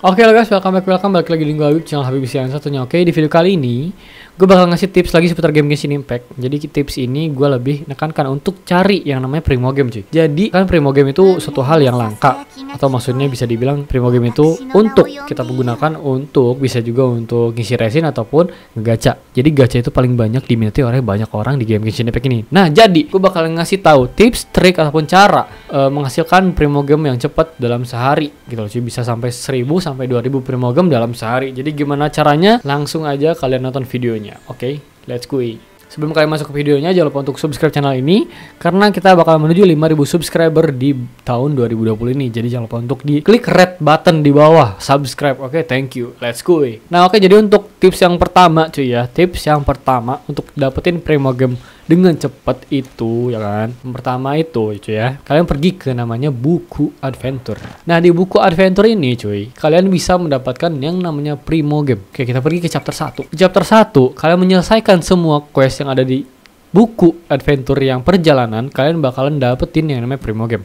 Oke okay, guys, welcome back, welcome balik lagi di gua channel Habib yang satunya. Oke, okay, di video kali ini gue bakal ngasih tips lagi seputar game Genshin Impact. Jadi tips ini gue lebih nekankan untuk cari yang namanya primo game cuy. Jadi kan primo game itu suatu hal yang langka atau maksudnya bisa dibilang primo game itu untuk kita menggunakan untuk bisa juga untuk ngisi resin ataupun ngegacha. Jadi gacha itu paling banyak diminati oleh banyak orang di game Genshin Impact ini. Nah, jadi gue bakal ngasih tahu tips, trik ataupun cara uh, menghasilkan primo game yang cepat dalam sehari gitu loh. Cuy bisa sampai 1000 sampai 2000 primogem dalam sehari. Jadi gimana caranya? Langsung aja kalian nonton videonya. Oke, okay? let's go. Sebelum kalian masuk ke videonya, jangan lupa untuk subscribe channel ini karena kita bakal menuju 5000 subscriber di tahun 2020 ini. Jadi jangan lupa untuk di klik red button di bawah subscribe. Oke, okay, thank you. Let's go. Nah, oke okay, jadi untuk tips yang pertama cuy ya. Tips yang pertama untuk dapetin primogem dengan cepat itu ya kan? Pertama itu cuy ya. Kalian pergi ke namanya buku adventure. Nah di buku adventure ini cuy kalian bisa mendapatkan yang namanya primo game. Oke kita pergi ke chapter 1 di chapter 1 kalian menyelesaikan semua quest yang ada di buku adventure yang perjalanan kalian bakalan dapetin yang namanya primo game.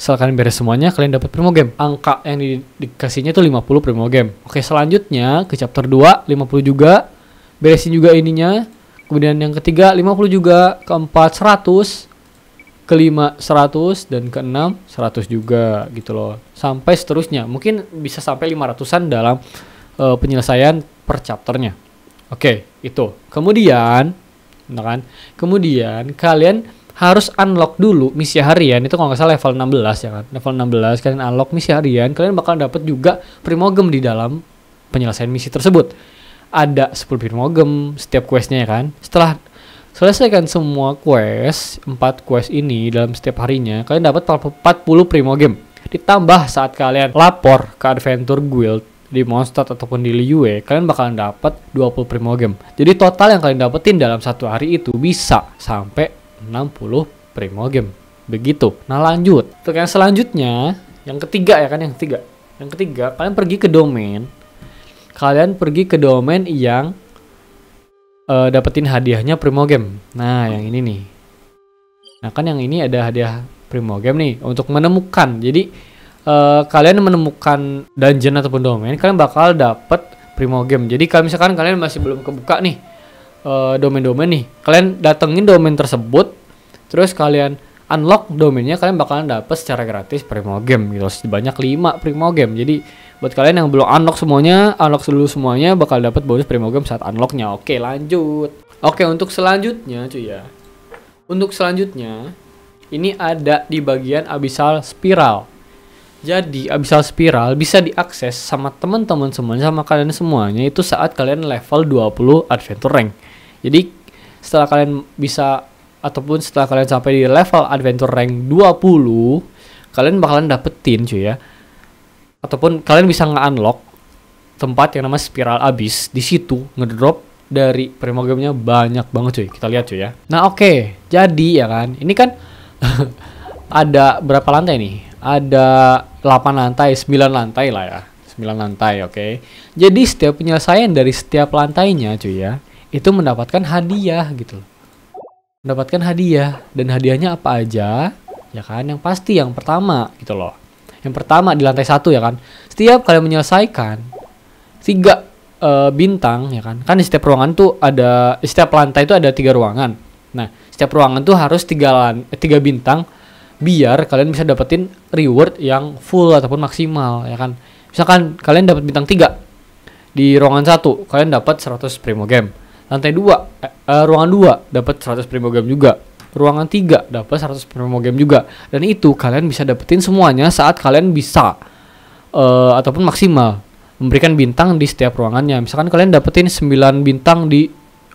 Setelah kalian beres semuanya kalian dapat primo game. Angka yang di dikasihnya itu 50 primo game. Oke selanjutnya ke chapter 2 50 juga. Beresin juga ininya Kemudian yang ketiga 50 juga, keempat 100, kelima 100 dan keenam 100 juga gitu loh. Sampai seterusnya. Mungkin bisa sampai 500-an dalam uh, penyelesaian per chapternya. Oke, okay, itu. Kemudian kan? Kemudian kalian harus unlock dulu misi harian itu kalau nggak salah level 16 ya kan level 16 kalian unlock misi harian kalian bakal dapat juga primogem di dalam penyelesaian misi tersebut ada 10 primogem setiap questnya ya kan setelah selesaikan semua quest 4 quest ini dalam setiap harinya kalian dapat 40 primogem ditambah saat kalian lapor ke adventure guild di Mondstadt ataupun di Liyue, kalian bakalan dapat 20 primogem. Jadi total yang kalian dapetin dalam satu hari itu bisa sampai 60 primogem. Begitu. Nah lanjut. Untuk yang selanjutnya, yang ketiga ya kan yang ketiga. Yang ketiga, kalian pergi ke domain kalian pergi ke domain yang uh, dapetin hadiahnya Primogem. Nah, yang ini nih. Nah, kan yang ini ada hadiah Primogem nih untuk menemukan. Jadi uh, kalian menemukan dungeon ataupun domain, kalian bakal dapet Primogem. Jadi kalau misalkan kalian masih belum kebuka nih uh, domain-domain nih, kalian datengin domain tersebut, terus kalian unlock domainnya kalian bakalan dapet secara gratis Primogem gitu. Sebanyak 5 Primogem. Jadi buat kalian yang belum unlock semuanya unlock dulu semuanya bakal dapat bonus primogem saat unlocknya. Oke lanjut. Oke untuk selanjutnya cuy ya. Untuk selanjutnya ini ada di bagian abyssal spiral. Jadi abyssal spiral bisa diakses sama teman-teman semuanya sama kalian semuanya itu saat kalian level 20 adventure rank. Jadi setelah kalian bisa ataupun setelah kalian sampai di level adventure rank 20 kalian bakalan dapetin cuy ya. Ataupun kalian bisa nge-unlock tempat yang namanya spiral abis di situ ngedrop dari primogemnya banyak banget cuy. Kita lihat cuy ya. Nah oke. Okay. jadi ya kan ini kan ada berapa lantai nih? Ada 8 lantai 9 lantai lah ya. 9 lantai oke. Okay. jadi setiap penyelesaian dari setiap lantainya cuy ya itu mendapatkan hadiah gitu mendapatkan hadiah dan hadiahnya apa aja ya kan yang pasti yang pertama gitu loh yang pertama di lantai satu ya kan. Setiap kalian menyelesaikan tiga uh, bintang ya kan. Kan di setiap ruangan tuh ada setiap lantai itu ada tiga ruangan. Nah, setiap ruangan tuh harus tiga lan eh, tiga bintang biar kalian bisa dapetin reward yang full ataupun maksimal ya kan. Misalkan kalian dapat bintang tiga di ruangan satu, kalian dapat 100 primo game. Lantai dua, eh, uh, ruangan dua dapat 100 primo game juga. Ruangan 3 dapat 100 promo game juga. Dan itu kalian bisa dapetin semuanya saat kalian bisa uh, ataupun maksimal memberikan bintang di setiap ruangannya. Misalkan kalian dapetin 9 bintang di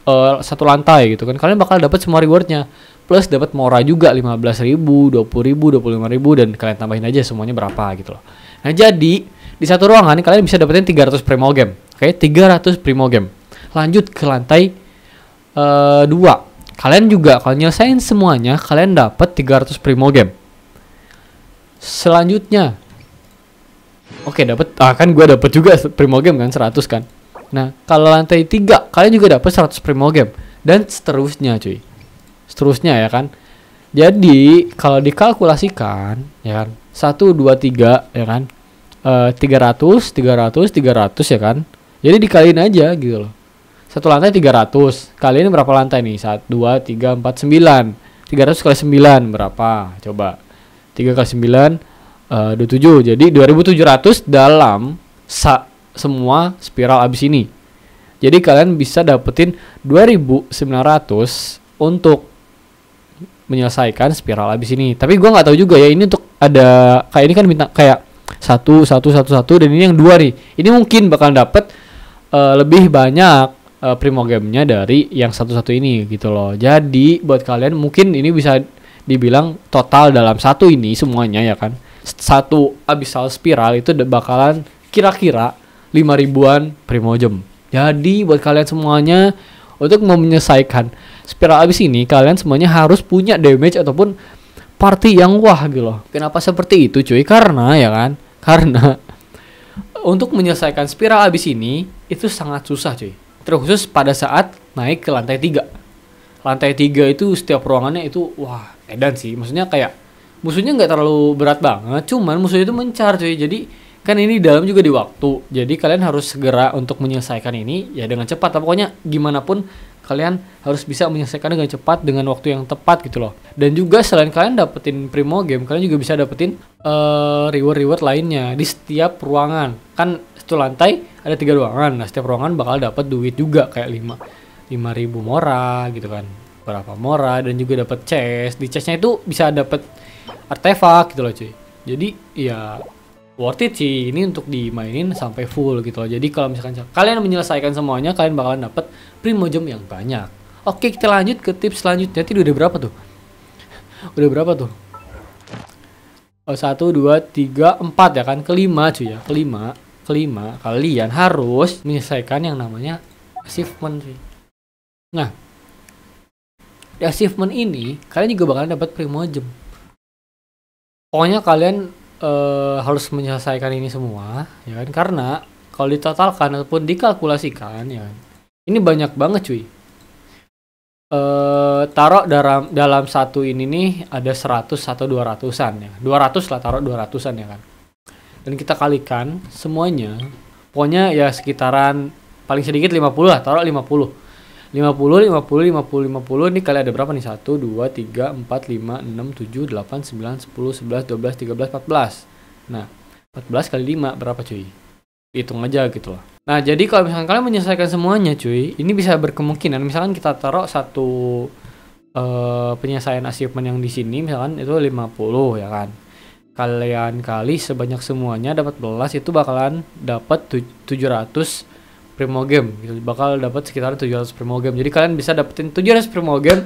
uh, satu lantai gitu kan kalian bakal dapat semua rewardnya. Plus dapat mora juga 15.000 20.000 25.000 dan kalian tambahin aja semuanya berapa gitu loh. Nah jadi di satu ruangan kalian bisa dapetin 300 primo game oke? okay? 300 primo game lanjut ke lantai uh, 2 Kalian juga kalau nyelesain semuanya, kalian dapat 300 primo game. Selanjutnya, oke dapat, ah kan gue dapat juga primo game kan 100 kan. Nah kalau lantai 3 kalian juga dapat 100 primo game dan seterusnya cuy. Seterusnya ya kan. Jadi kalau dikalkulasikan ya kan 1 2 3 ya kan. eh, tiga ratus tiga ratus ya kan jadi dikaliin aja gitu loh satu lantai 300 kaliin berapa lantai nih? 1 2 3 4 9 300 kali 9 berapa? Coba. 3 kali 9 uh, 27 jadi 2700 dalam sa semua spiral abis ini. Jadi kalian bisa dapetin 2900 untuk menyelesaikan spiral abis ini. Tapi gua nggak tahu juga ya ini untuk ada kayak ini kan bintang kayak satu satu satu satu dan ini yang dua nih. Ini mungkin bakal dapet uh, lebih banyak uh, primogemnya dari yang satu-satu ini gitu loh jadi buat kalian mungkin ini bisa dibilang total dalam satu ini semuanya ya kan satu abyssal spiral itu bakalan kira-kira lima ribuan primogem jadi buat kalian semuanya untuk menyelesaikan spiral abis ini kalian semuanya harus punya damage ataupun party yang wah gitu loh. Kenapa seperti itu cuy? Karena ya kan, karena untuk menyelesaikan spiral abis ini itu sangat susah cuy. Terkhusus pada saat naik ke lantai 3. Lantai 3 itu setiap ruangannya itu wah edan sih. Maksudnya kayak musuhnya nggak terlalu berat banget, cuman musuhnya itu mencar cuy. Jadi kan ini dalam juga di waktu. Jadi kalian harus segera untuk menyelesaikan ini ya dengan cepat. Pokoknya gimana pun kalian harus bisa menyelesaikan dengan cepat dengan waktu yang tepat gitu loh. Dan juga selain kalian dapetin primo game, kalian juga bisa dapetin uh, reward-reward lainnya di setiap ruangan. Kan satu lantai ada tiga ruangan. Nah, setiap ruangan bakal dapat duit juga kayak lima lima ribu mora gitu kan. Berapa mora dan juga dapat chest. Di chestnya itu bisa dapat artefak gitu loh cuy. Jadi ya worth it sih ini untuk dimainin sampai full gitu loh. Jadi kalau misalkan kalian menyelesaikan semuanya, kalian bakalan dapet primojem yang banyak. Oke, kita lanjut ke tips selanjutnya. Tadi udah berapa tuh? udah berapa tuh? Oh, satu, dua, tiga, empat ya kan? Kelima cuy ya, kelima. Kelima, kalian harus menyelesaikan yang namanya achievement cuy. Nah, di achievement ini, kalian juga bakalan dapat primojem. Pokoknya kalian uh, harus menyelesaikan ini semua ya kan? Karena kalau ditotalkan ataupun dikalkulasikan ya kan? Ini banyak banget cuy. Uh, taruh dalam dalam satu ini nih ada 100 atau 200-an ya. 200 lah taruh 200-an ya kan? Dan kita kalikan semuanya pokoknya ya sekitaran paling sedikit 50 lah taruh 50 50, 50, 50, 50 ini kali ada berapa nih? 1, 2, 3, 4, 5, 6, 7, 8, 9, 10, 11, 12, 13, 14 Nah, 14 kali 5 berapa cuy? Hitung aja gitu loh. Nah, jadi kalau misalkan kalian menyelesaikan semuanya cuy Ini bisa berkemungkinan. Misalkan kita taruh satu uh, penyelesaian achievement yang di sini Misalkan itu 50 ya kan? Kalian kali sebanyak semuanya dapat belas itu bakalan dapat 700 Primo Game gitu. Bakal dapat sekitar 700 Primo Game. Jadi kalian bisa dapetin 700 Primo Game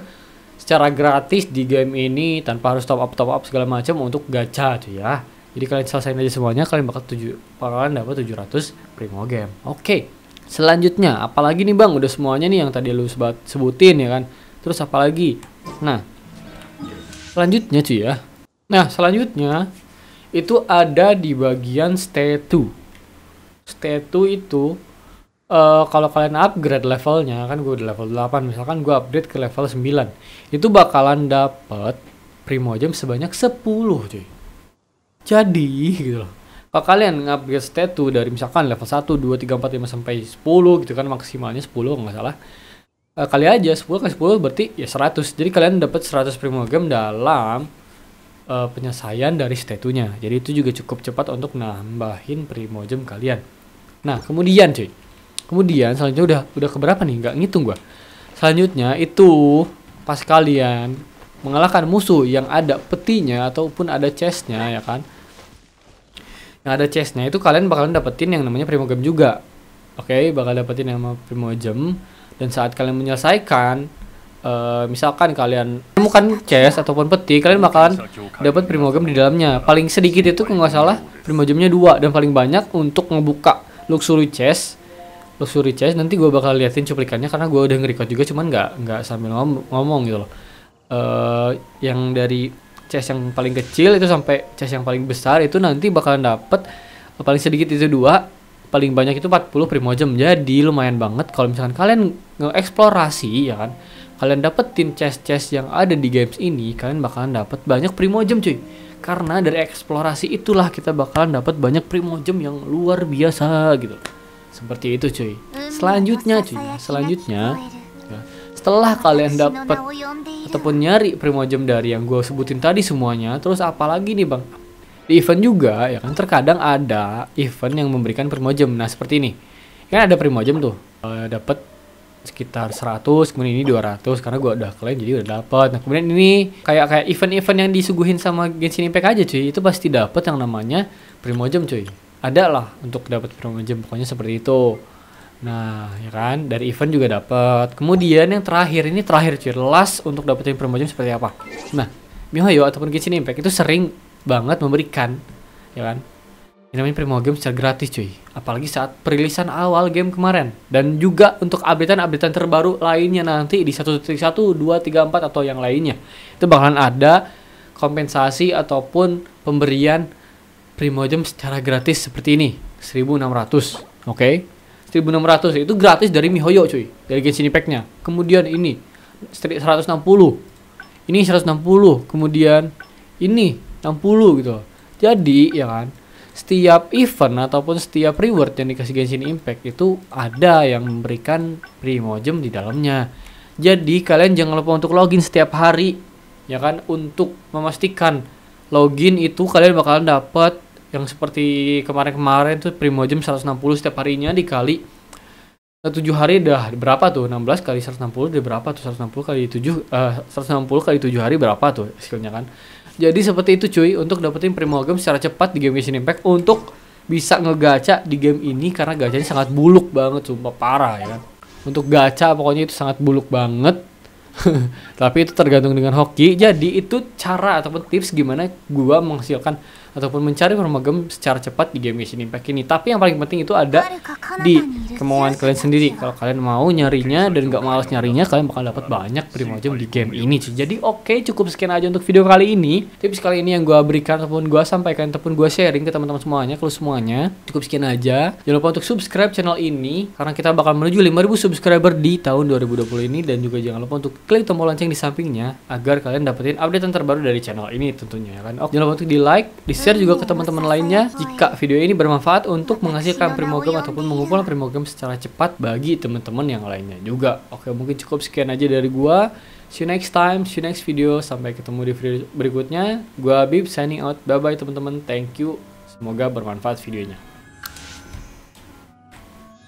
secara gratis di game ini tanpa harus top up top up segala macam untuk gacha tuh ya. Jadi kalian selesaiin aja semuanya kalian bakal tujuh bakalan dapat 700 Primo Game. Oke. Okay. Selanjutnya, apalagi nih Bang? Udah semuanya nih yang tadi lu sebutin ya kan. Terus apalagi? Nah, selanjutnya cuy ya. Nah, selanjutnya itu ada di bagian statue. Statue itu uh, kalau kalian upgrade levelnya kan gue udah level 8 misalkan gue upgrade ke level 9 itu bakalan dapet primojem sebanyak 10 cuy. Jadi gitu loh. Kalau kalian ngupgrade statue dari misalkan level 1, 2, 3, 4, 5 sampai 10 gitu kan maksimalnya 10 nggak salah uh, kali aja 10 kali 10 berarti ya 100 jadi kalian dapat 100 primogem dalam uh, penyelesaian dari statue-nya jadi itu juga cukup cepat untuk nambahin primojem kalian. Nah kemudian cuy kemudian selanjutnya udah udah keberapa nih? Nggak ngitung gua. Selanjutnya itu pas kalian mengalahkan musuh yang ada petinya ataupun ada chestnya ya kan? Yang ada chestnya itu kalian bakalan dapetin yang namanya primo gem juga. Oke okay, bakal dapetin yang namanya primo gem. Dan saat kalian menyelesaikan uh, misalkan kalian temukan chest ataupun peti kalian bakalan dapat primo gem di dalamnya. Paling sedikit itu kalau nggak salah primo gemnya dua dan paling banyak untuk ngebuka luxury chest luxury chest nanti gue bakal liatin cuplikannya karena gue udah nge juga cuman nggak nggak sambil ngom ngomong gitu loh. Uh, yang dari chest yang paling kecil itu sampai chest yang paling besar itu nanti bakalan dapet uh, paling sedikit itu dua paling banyak itu 40 primojem jadi lumayan banget kalau misalkan kalian ngeksplorasi ya kan? Kalian dapetin chest-chest yang ada di games ini kalian bakalan dapet banyak primojem cuy. Karena dari eksplorasi itulah kita bakalan dapat banyak primojem yang luar biasa gitu seperti itu cuy. Selanjutnya cuy. selanjutnya ya, setelah kalian dapat ataupun nyari primojem dari yang gue sebutin tadi semuanya terus apalagi nih bang? Di event juga ya kan terkadang ada event yang memberikan primojem nah seperti ini. Kan ada primojem tuh. Uh, dapat sekitar 100 kemudian ini 200 karena gua udah klaim jadi udah dapat nah kemudian ini kayak kayak event-event yang disuguhin sama Genshin Impact aja cuy. Itu pasti dapat yang namanya Primojem cuy ada lah untuk dapat Primojem pokoknya seperti itu. Nah ya kan? Dari event juga dapat. Kemudian yang terakhir ini terakhir cuy. Last untuk dapetin Primojem seperti apa? Nah MiHoYo ataupun Genshin Impact itu sering banget memberikan ya kan? Ini namanya Primo Game secara gratis cuy. Apalagi saat perilisan awal game kemarin. Dan juga untuk updatean-updatean terbaru lainnya nanti di 1.1, 2, 3, 4 atau yang lainnya. Itu bakalan ada kompensasi ataupun pemberian Primo Game secara gratis seperti ini 1600 oke okay? 1600 itu gratis dari MiHoYo cuy dari Genshin Impact-nya kemudian ini 160 ini 160 kemudian ini 60 gitu jadi ya kan setiap event ataupun setiap reward yang dikasih Genshin Impact itu ada yang memberikan primojem di dalamnya. Jadi kalian jangan lupa untuk login setiap hari ya kan untuk memastikan login itu kalian bakalan dapat yang seperti kemarin-kemarin tuh primojem 160 setiap harinya dikali 7 hari udah berapa tuh 16 kali 160 udah berapa tuh 160 kali 7 uh, 160 kali 7 hari berapa tuh hasilnya kan jadi seperti itu cuy untuk dapetin Primogem secara cepat di game Genshin Impact untuk bisa ngegacha di game ini karena gacanya sangat buluk banget sumpah parah ya kan. Untuk gacha pokoknya itu sangat buluk banget. Tapi itu tergantung dengan hoki. Jadi itu cara ataupun tips gimana gua menghasilkan ataupun mencari permagam secara cepat di game Genshin Impact ini. Tapi yang paling penting itu ada di kemauan kalian sendiri. Kalau kalian mau nyarinya dan nggak malas nyarinya, kalian bakal dapat banyak primogem di game ini. Jadi oke, okay, cukup sekian aja untuk video kali ini. Tips kali ini yang gue berikan ataupun gue sampaikan ataupun gue sharing ke teman-teman semuanya, kalau semuanya cukup sekian aja. Jangan lupa untuk subscribe channel ini karena kita bakal menuju 5000 subscriber di tahun 2020 ini dan juga jangan lupa untuk klik tombol lonceng di sampingnya agar kalian dapetin update terbaru dari channel ini tentunya kan. Oke, jangan lupa untuk di like, di share juga ke teman-teman lainnya jika video ini bermanfaat untuk menghasilkan primogem ataupun mengumpulkan primogem secara cepat bagi teman-teman yang lainnya juga. Oke, mungkin cukup sekian aja dari gua. See you next time, see you next video. Sampai ketemu di video berikutnya. Gua Bib signing out. Bye bye teman-teman. Thank you. Semoga bermanfaat videonya.